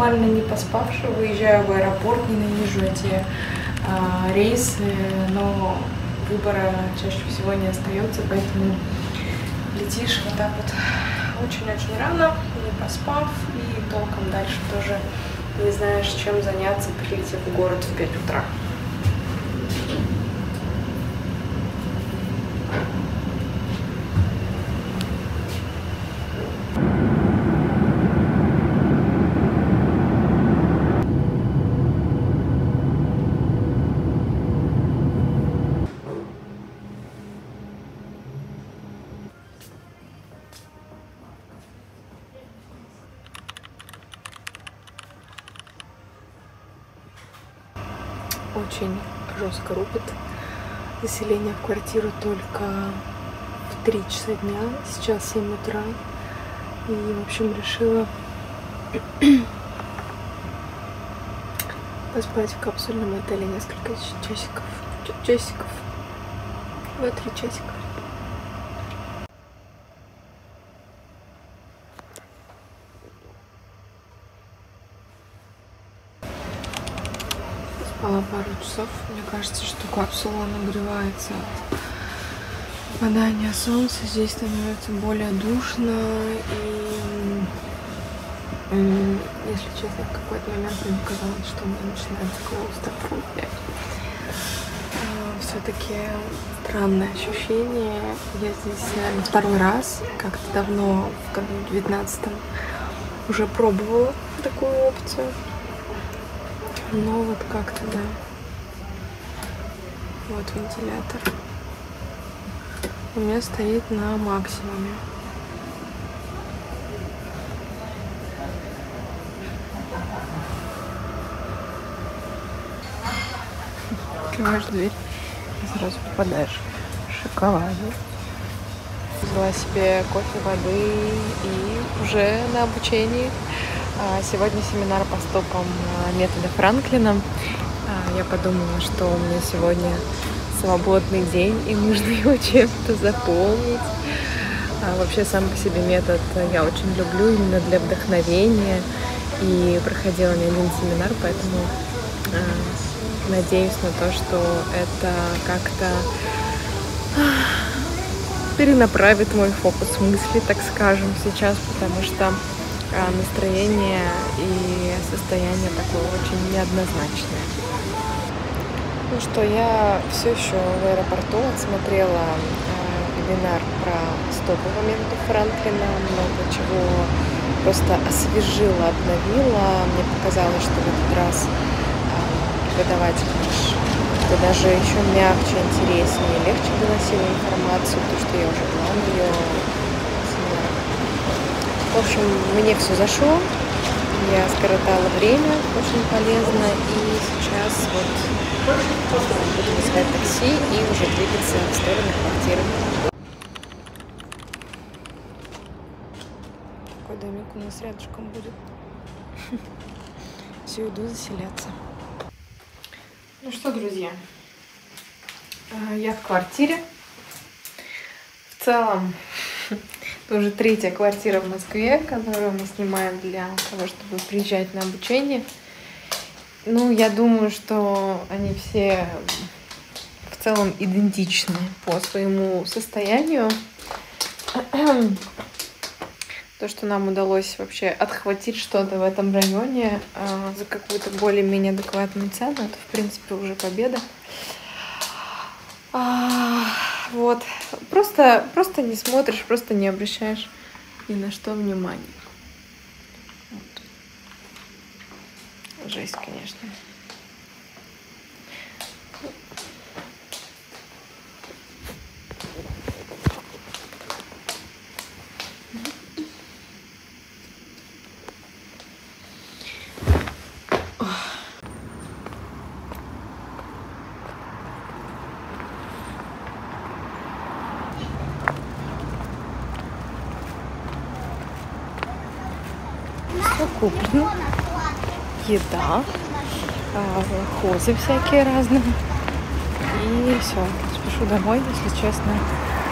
нормально не поспавшая, выезжаю в аэропорт, ненавижу эти а, рейсы, но выбора чаще всего не остается, поэтому летишь вот так вот очень-очень рано, не поспав, и толком дальше тоже не знаешь, чем заняться, прилетев в город в 5 утра. Жестко рубит. Заселение в квартиру только в 3 часа дня, сейчас 7 утра. И, в общем, решила поспать в капсульном отеле несколько часиков. Часиков. Два-три часика. Спала пару часов. Мне кажется, что капсула нагревается от попадания солнца. Здесь становится более душно. И, если честно, в какой-то момент мне показалось, что у меня начинается клаустрофобия. А, Все-таки странное ощущение. Я здесь, второй раз. Как-то давно, в году 19 уже пробовала такую опцию. Ну вот как-то, да. Вот вентилятор. У меня стоит на максимуме. Открываешь дверь и сразу попадаешь шоколаде. Взяла себе кофе, воды и уже на обучении сегодня семинар по стопам а, метода Франклина. А, я подумала, что у меня сегодня свободный день, и нужно его чем-то заполнить. Вообще сам по себе метод я очень люблю именно для вдохновения. И проходила не один семинар, поэтому надеюсь на то, что это как-то перенаправит мой фокус мысли, так скажем, сейчас, потому что а, настроение и состояние такое очень неоднозначное. Ну что, я все еще в аэропорту отсмотрела э, вебинар про стопы моменту Франклина, много чего просто освежила, обновила. Мне показалось, что в этот раз э, преподаватель наш даже еще мягче, интереснее, легче доносила информацию, потому что я уже была на ее в общем, мне все зашло. Я скоротала время, очень полезно. И сейчас вот буду вызывать такси и уже двигаться в сторону квартиры. Такой домик у нас рядышком будет. Все, иду заселяться. Ну что, друзья, э, я в квартире. В целом это уже третья квартира в Москве, которую мы снимаем для того, чтобы приезжать на обучение. Ну, я думаю, что они все в целом идентичны по своему состоянию. То, что нам удалось вообще отхватить что-то в этом районе э, за какую-то более-менее адекватную цену, это, в принципе, уже победа. А, вот. Просто, просто не смотришь, просто не обращаешь ни на что внимания. Вот. Жесть, конечно. все куплено. Еда, а, хозы всякие разные. И все, спешу домой, если честно.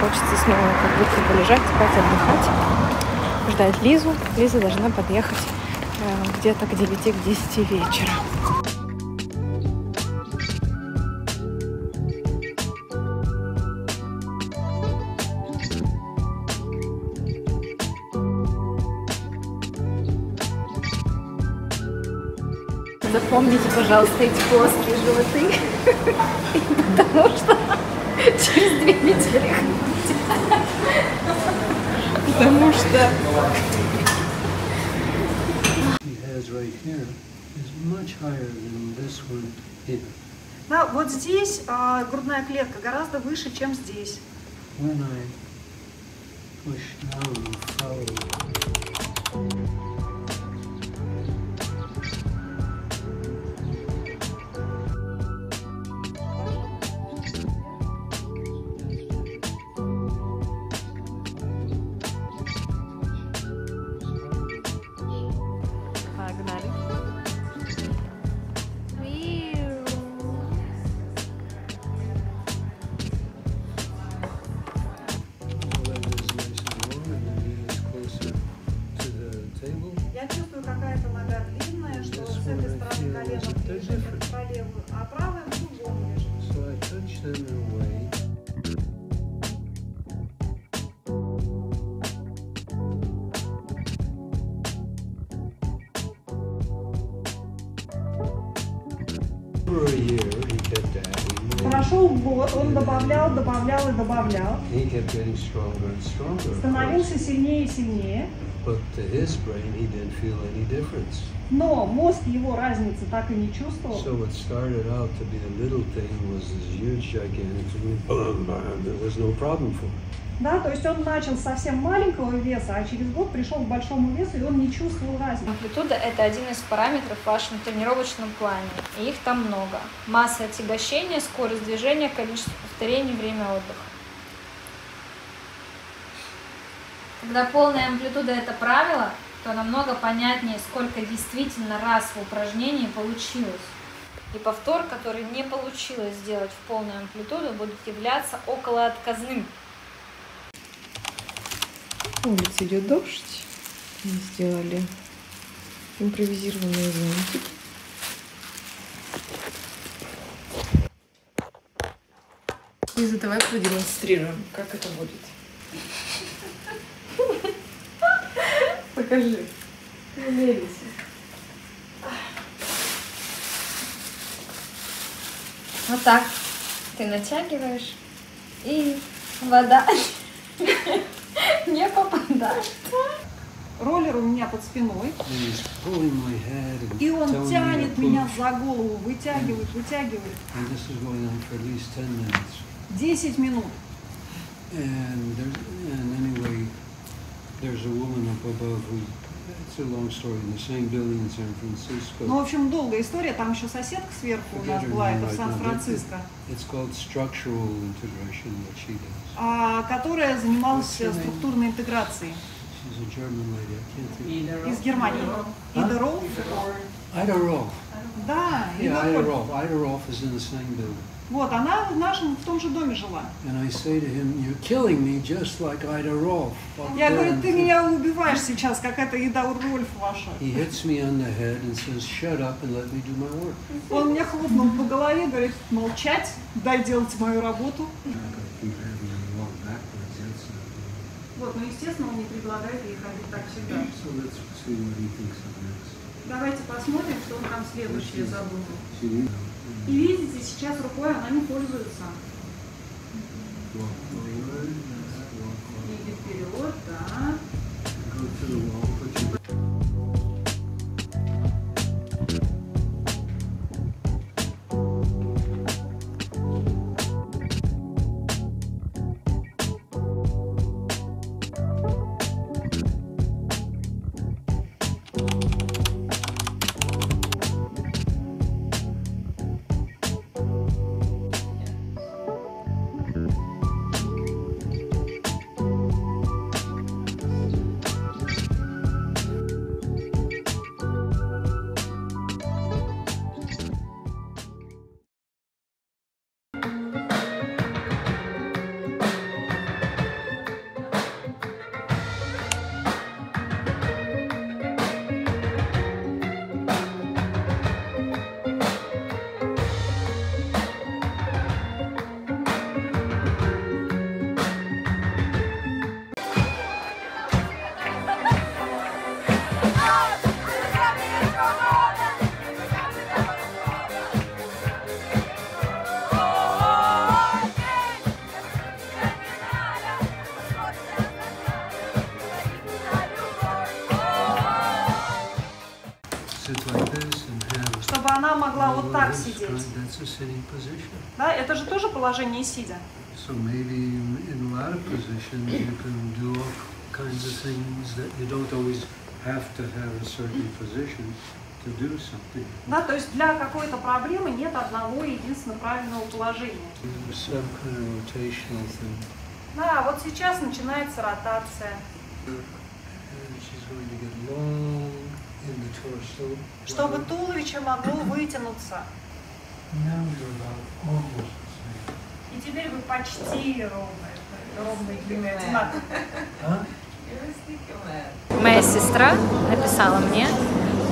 Хочется снова как будто полежать, спать, отдыхать. Ждать Лизу. Лиза должна подъехать э, где-то к 9 к 10 вечера. Запомните, пожалуйста, эти плоские животы, потому что через две недели Потому что Да, вот здесь а, грудная клетка гораздо выше, чем здесь. When I push down, follow. Прошел год, он добавлял, добавлял и добавлял. Становился сильнее и сильнее. Но мозг его разницы так и не чувствовал. So what started out to be a little thing was this huge gigantic there was no. Да, то есть он начал совсем маленького веса, а через год пришел к большому весу, и он не чувствовал разницы. Амплитуда – это один из параметров в вашем тренировочном плане, и их там много. Масса отягощения, скорость движения, количество повторений, время отдыха. Когда полная амплитуда – это правило, то намного понятнее, сколько действительно раз в упражнении получилось. И повтор, который не получилось сделать в полную амплитуду, будет являться около улице идет дождь. Мы сделали импровизированные зонтики. Лиза, давай продемонстрируем, как это будет. Покажи. Не Вот так. Ты натягиваешь, и вода не попадает. Роллер у меня под спиной. И он тянет меня за голову, вытягивает, вытягивает. Десять минут. And, there, and anyway, there's a woman up above who Ну, в общем, долгая история. Там еще соседка сверху у нас была, это в Сан-Франциско. It's called structural integration, what she does. А, которая занималась структурной интеграцией. She's a German lady. I can't think. Из Германии. Ида Ролф? Ida Rolf. Да, Ида Rolf. Ida Rolf is in the same building. Вот, она в нашем, в том же доме жила. Я говорю, ты меня убиваешь сейчас, как это еда Рольф ваша. Он меня хлопнул по голове, говорит, молчать, дай делать мою работу. Вот, ну естественно, он не предлагает ей ходить так всегда. Давайте посмотрим, что он там следующее задумал. И видите, сейчас рукой она не пользуется. Идет вперед, да. Да, это же тоже положение сидя. So maybe in a lot of positions you can do all kinds of things that you don't always have to have a certain position to do something. Да, то есть для какой-то проблемы нет одного единственного правильного положения. Some kind of rotational thing. Да, вот сейчас начинается ротация. Чтобы туловище могло вытянуться. И теперь вы почти длины одинаковые. Моя сестра написала мне,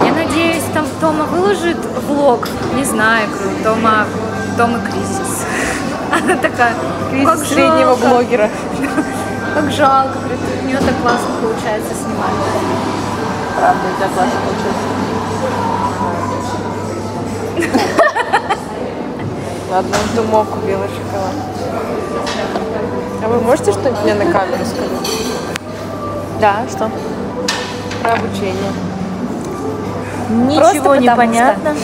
я надеюсь, там Тома выложит влог, не знаю, говорю, Тома, Тома кризис. Она такая, кризис как среднего жалко. блогера. Как жалко, говорит, у нее так классно получается снимать. Правда, у тебя классно получается. Ладно, жду моку белый шоколад. А вы можете что-нибудь мне на камеру сказать? Да, что? Про обучение. Ничего не понятно,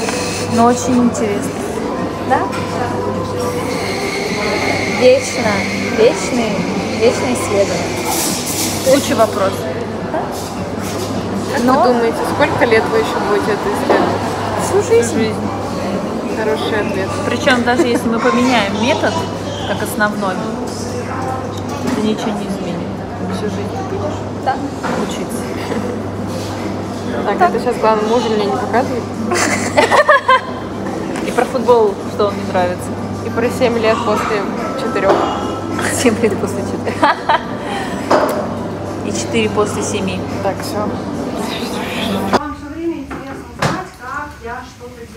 но очень интересно. Да? Вечно, вечный, вечное исследование. Куча вопросов. Да? Как но... вы думаете, сколько лет вы еще будете это исследовать? Всю жизнь. Всю жизнь. Хороший ответ. Причем даже если мы поменяем метод, как основной, это ничего не изменит. Всю жизнь ты будешь да. учиться. Так, так, это сейчас главное мужу мне не показывает. И про футбол, что он не нравится. И про 7 лет после 4. 7 лет после 4. И 4 после 7. Так, все.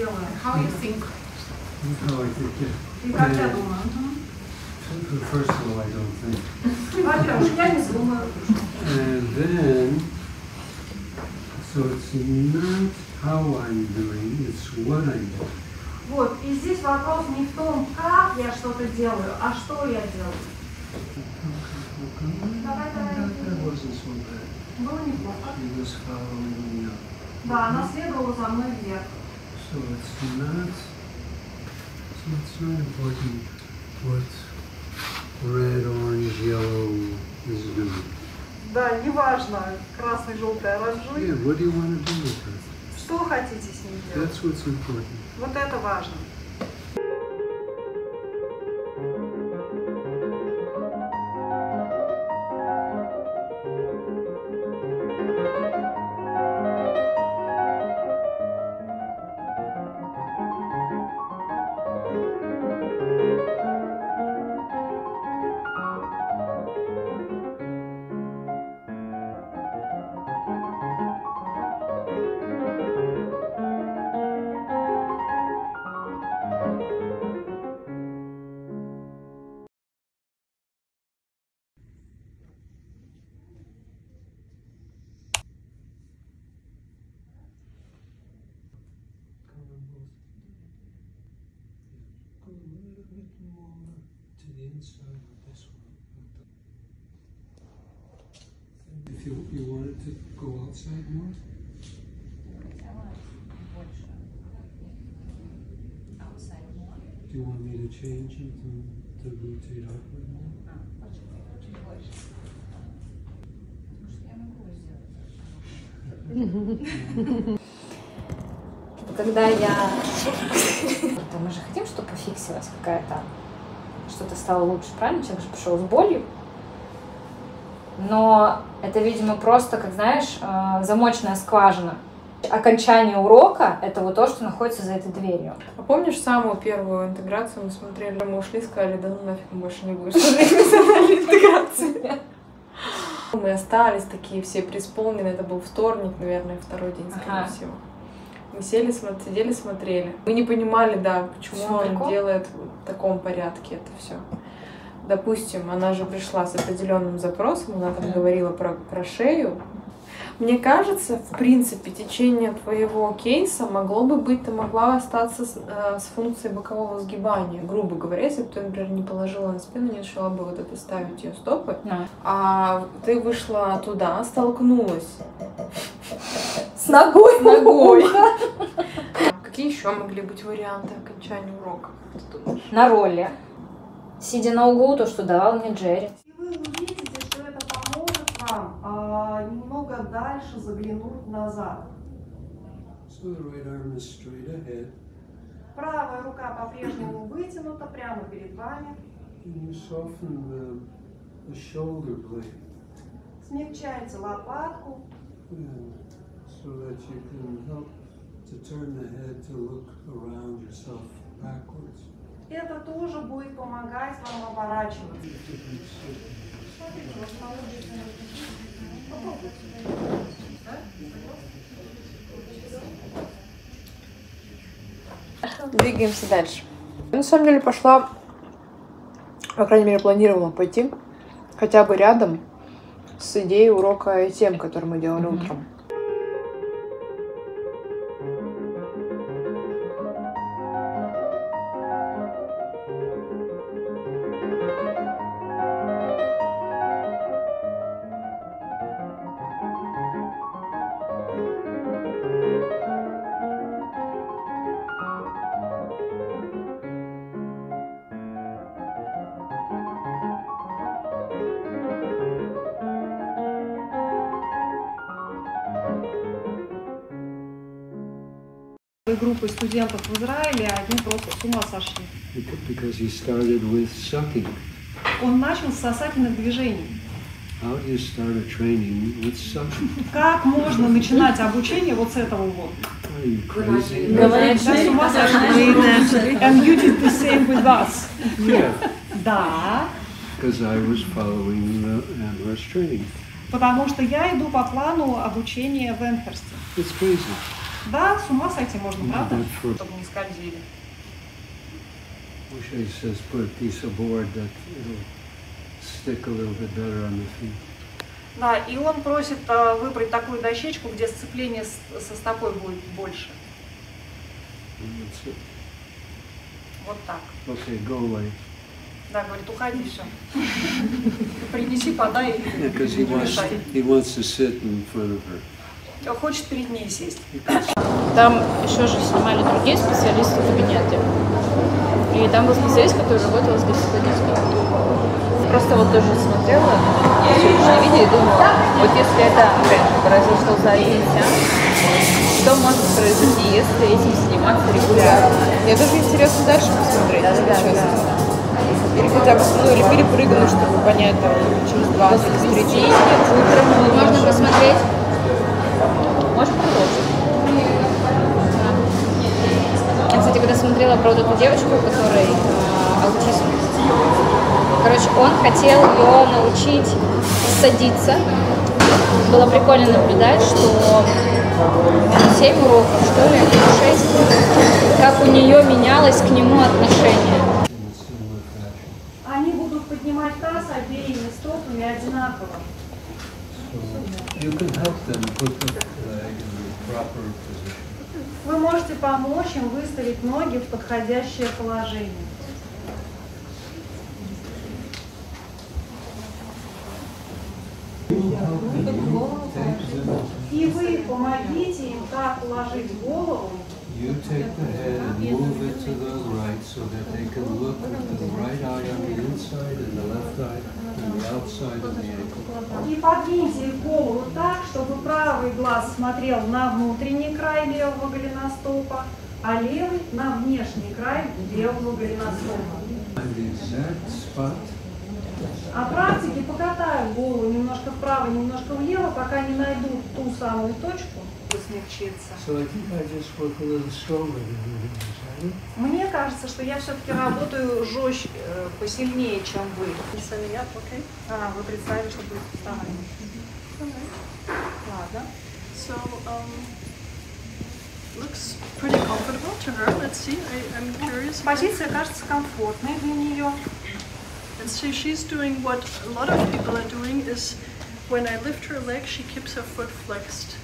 How you think? How I think, yeah. Как я думаю? First of all, I don't think. Я не думаю. And then, so it's not how I'm doing, it's what I'm doing. Вот, и здесь вопрос не в том, как я что-то делаю, а что я делаю. Давай, давай. Было неплохо. Да, она следовала за мной вверх. So it's not, so it's not important what red, orange, yellow is doing. Да, неважно, красный, желтый, оранжевый. Yeah, what do you want to do with it? Что хотите с ним делать? That's what's important. Вот это важно. If you, you wanted to go outside more? Do you want me to change it to, to rotate outward more? Когда я... Мы же хотим, чтобы пофиксилась какая-то... Что-то стало лучше, правильно? Человек же пришел с болью, но это, видимо, просто, как знаешь, э, замочная скважина. Окончание урока — это вот то, что находится за этой дверью. А помнишь самую первую интеграцию мы смотрели, мы ушли, сказали, да ну нафиг, мы больше не будем смотреть национальную интеграцию. Мы остались такие все преисполненные, это был вторник, наверное, второй день, скорее ага. всего. Мы сели, сидели, смотрели. Мы не понимали, да, почему он делает в таком порядке это все допустим, она же пришла с определенным запросом, она там говорила про, про шею. Мне кажется, в принципе, течение твоего кейса могло бы быть, ты могла остаться с, э, с функцией бокового сгибания, грубо говоря, если бы ты, например, не положила на спину, не начала бы вот это ставить ее стопы, да. а ты вышла туда, столкнулась с ногой, с ногой. Какие еще могли быть варианты окончания урока? На роли. Сидя на углу, то, что давал мне Джерри. И вы увидите, что это поможет вам а, немного дальше заглянуть назад. So right arm is straight ahead. Правая рука по-прежнему вытянута прямо перед вами. And you soften the, the shoulder blade. Смягчайте лопатку. And so that you can help to turn the head to look around yourself backwards. Это тоже будет помогать вам оборачиваться. Двигаемся дальше. Я на самом деле пошла, по крайней мере, планировала пойти хотя бы рядом с идеей урока тем, который мы делали mm-hmm. утром. Группы студентов в Израиле, они просто с ума сошли. Because he started with sucking. Он начал с сосательных движений. How do you start a training with sucking? Как можно начинать обучение вот с этого вот? Are you crazy? Говорит, да, с ума сошли. And you did the same with us. Yeah. Да. Because I was following the Amherst training. Потому что я иду по плану обучения в Эмхерсте. It's crazy. Да, с ума сойти можно, правда? Чтобы не скользили. Moshe says put a piece of board that it'll stick a little bit better on the feet. Да, и он просит uh, выбрать такую дощечку, где сцепление с, со стопой будет больше. Вот так. Okay, go away. Да, говорит, уходи все. Принеси, подай. Because he wants, he wants to sit in front of her. Хочет перед ней сесть. Там еще же снимали другие специалисты в кабинете. И там был специалист, который работал с гипотетической. Просто вот тоже смотрела сегодняшнее видео и думала, вот если это произошло за один сеанс, что может произойти, если этим заниматься регулярно? Мне тоже интересно дальше посмотреть, да, да, честно. Да. Или хотя бы, ну, или перепрыгнуть, чтобы понять, там, через два, через три часа. Утром можно посмотреть смотрела про вот эту девочку, которой э, аутизм, короче, он хотел ее научить садиться. Было прикольно наблюдать, что 7 уроков, что ли, 6, как у нее менялось к нему отношение. Они будут поднимать таз обеими стопами одинаково. You can help them put the leg in the proper position. Вы можете помочь им выставить ноги в подходящее положение. И вы помогите им так уложить голову, You take the head and move it to the right so that they can look with the right eye on the inside and the left eye И подвиньте голову так, чтобы правый глаз смотрел на внутренний край левого голеностопа, а левый на внешний край левого голеностопа. А практики покатают голову немножко вправо, немножко влево, пока не найдут ту самую точку, смягчиться. So I think I just work a little stronger than you, Мне кажется, что я все-таки работаю жестче, э, посильнее, чем вы. А, вы представили, что будет вставать. Ладно. So, um, looks pretty comfortable to her. Let's see. I, I'm curious. Позиция кажется комфортной для нее. And so she's doing what a lot of people are doing is when I lift her leg, she keeps her foot flexed.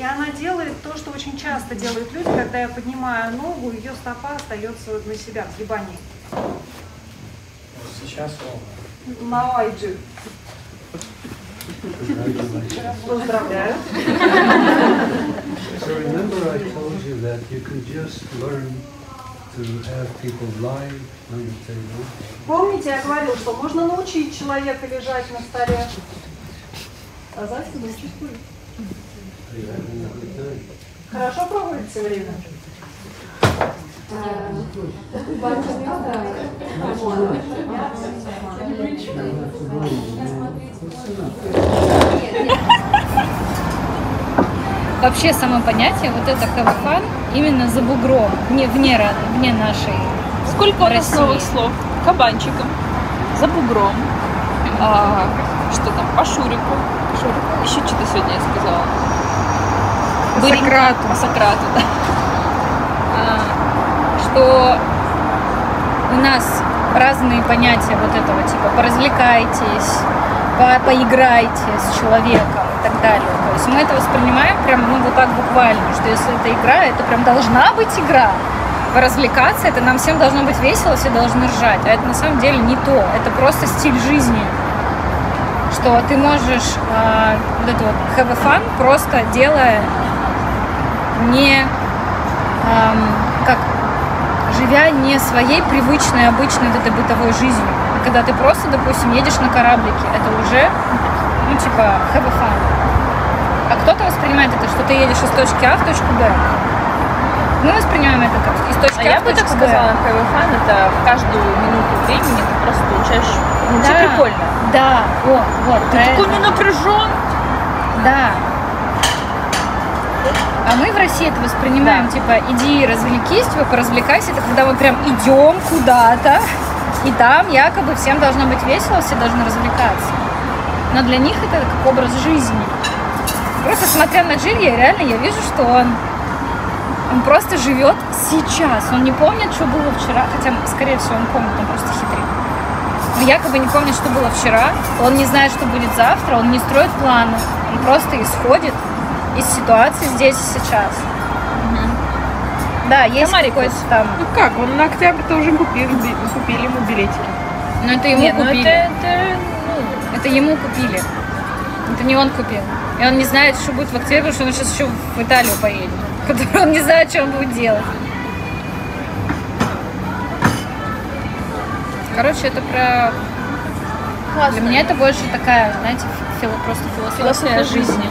И она делает то, что очень часто делают люди, когда я поднимаю ногу, ее стопа остается на себя в сгибании. Сейчас I do. Поздравляю. So remember I told you that you can just learn to have people lie on the table. Помните, я говорил, что можно научить человека лежать на столе. А завтра не чувствует. Хорошо проводится время? Вообще само понятие, вот это кавафан, именно за бугром, не вне, вне нашей Сколько у нас новых слов? Кабанчиком, за бугром, а, что там, по Шурику, Шурику. еще что-то сегодня я сказала. По Сократу. Сократу, да. А, что у нас разные понятия вот этого, типа, поразвлекайтесь, по поиграйте с человеком и так далее. То есть мы это воспринимаем прям, ну, вот так буквально, что если это игра, это прям должна быть игра. Поразвлекаться, это нам всем должно быть весело, все должны ржать. А это на самом деле не то. Это просто стиль жизни. Что ты можешь э, вот это вот have fun, просто делая не эм, как живя не своей привычной, обычной вот этой бытовой жизнью. А когда ты просто, допустим, едешь на кораблике, это уже, ну, типа, have a fun. А кто-то воспринимает это, что ты едешь из точки А в точку Б. Мы воспринимаем это как из точки а, А я бы так сказала, have a fun, это в каждую минуту времени ты просто получаешь, ну, да, тебе прикольно. Да, о, вот. Ты такой не напряжен. Да, а мы в России это воспринимаем, да. типа, иди развлекись, типа, поразвлекайся. Это когда мы прям идем куда-то, и там якобы всем должно быть весело, все должны развлекаться. Но для них это как образ жизни. Просто смотря на Джилья, реально я вижу, что он, он просто живет сейчас. Он не помнит, что было вчера, хотя, скорее всего, он помнит, он просто хитрый. Он якобы не помнит, что было вчера, он не знает, что будет завтра, он не строит планы, он просто исходит из ситуации здесь и сейчас. Угу. Да, есть какой-то там. Ну как, он на октябрь-то уже купили, купили ему билетики. Ну это ему Нет, ну купили. Это, это, ну... это ему купили. Это не он купил. И он не знает, что будет в октябре, потому что он сейчас еще в Италию поедет. Который он не знает, что он будет делать. Короче, это про... Классно. Для меня это больше такая, знаете, фило... просто философия, философия жизни. жизни.